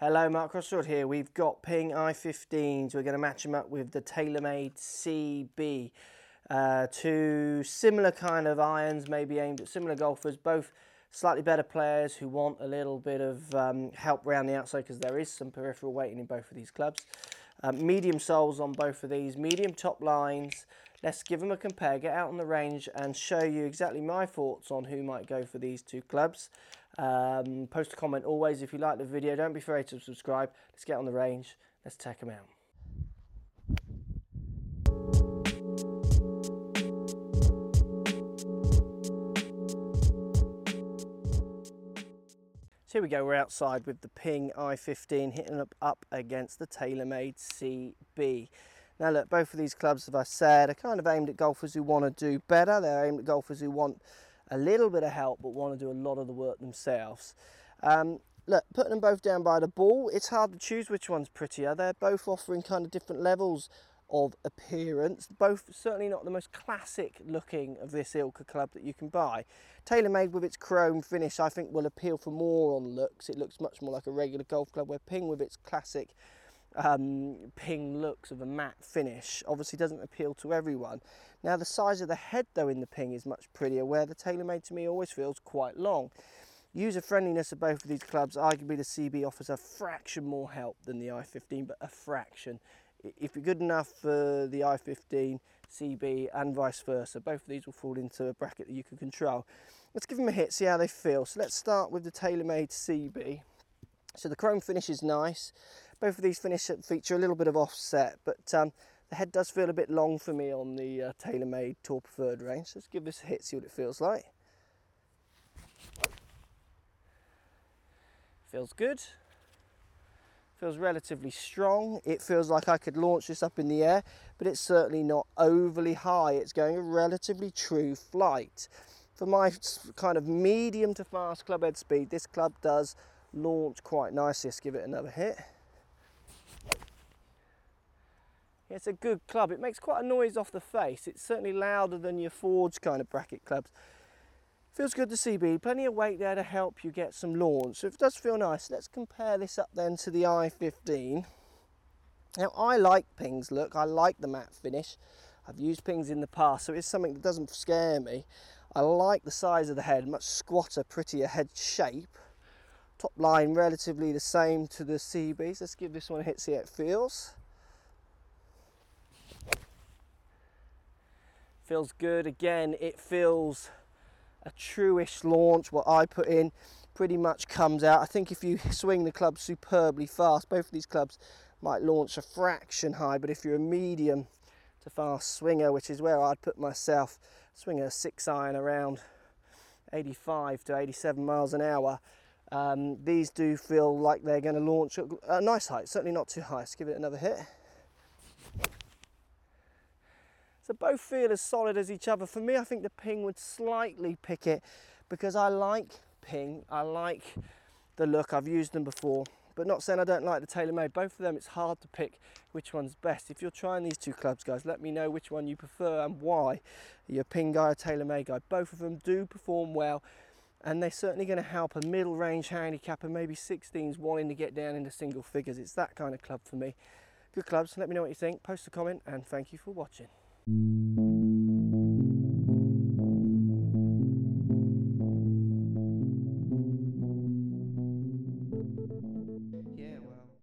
Hello, Mark Crossfield here. We've got Ping i15s. We're going to match them up with the TaylorMade CB. Uh, two similar kind of irons, maybe aimed at similar golfers, both slightly better players who want a little bit of um, help around the outside because there is some peripheral weighting in both of these clubs. Um, medium soles on both of these, medium top lines. Let's give them a compare, get out on the range and show you exactly my thoughts on who might go for these two clubs. Um, post a comment always if you like the video. Don't be afraid to subscribe. Let's get on the range. Let's check them out. So here we go, we're outside with the Ping i15 hitting up, up against the TaylorMade CB. Now look, both of these clubs, as I said, are kind of aimed at golfers who want to do better. They're aimed at golfers who want a little bit of help but want to do a lot of the work themselves. Um, look, putting them both down by the ball, it's hard to choose which one's prettier. They're both offering kind of different levels of appearance. Both certainly not the most classic looking of this Ilka club that you can buy. TaylorMade with its chrome finish I think will appeal for more on looks. It looks much more like a regular golf club where Ping with its classic um, ping looks of a matte finish obviously doesn't appeal to everyone. Now the size of the head though in the ping is much prettier where the TaylorMade to me always feels quite long. User friendliness of both of these clubs, arguably the CB offers a fraction more help than the i15 but a fraction if you're good enough for the i15 CB and vice versa both of these will fall into a bracket that you can control let's give them a hit see how they feel so let's start with the TaylorMade CB so the chrome finish is nice both of these finish feature a little bit of offset but um, the head does feel a bit long for me on the uh, TaylorMade Tour Preferred range let's give this a hit see what it feels like feels good feels relatively strong. It feels like I could launch this up in the air, but it's certainly not overly high. It's going a relatively true flight. For my kind of medium to fast club head speed, this club does launch quite nicely. Let's give it another hit. It's a good club. It makes quite a noise off the face. It's certainly louder than your Forge kind of bracket clubs. Feels good to CB, plenty of weight there to help you get some launch. So it does feel nice. Let's compare this up then to the i15. Now I like Ping's look, I like the matte finish. I've used Pings in the past, so it's something that doesn't scare me. I like the size of the head, much squatter, prettier head shape. Top line relatively the same to the CBs. Let's give this one a hit, see how it feels. Feels good. Again, it feels a truish launch, what I put in pretty much comes out. I think if you swing the club superbly fast, both of these clubs might launch a fraction high, but if you're a medium to fast swinger, which is where I'd put myself, swing a six iron around 85 to 87 miles an hour, um, these do feel like they're going to launch at a nice height, certainly not too high. Let's give it another hit. So both feel as solid as each other. For me, I think the Ping would slightly pick it because I like Ping. I like the look. I've used them before, but not saying I don't like the TaylorMade. Both of them, it's hard to pick which one's best. If you're trying these two clubs, guys, let me know which one you prefer and why. You're Ping guy or TaylorMade guy. Both of them do perform well and they're certainly going to help a middle range handicapper, maybe 16s wanting to get down into single figures. It's that kind of club for me. Good clubs, let me know what you think, post a comment and thank you for watching.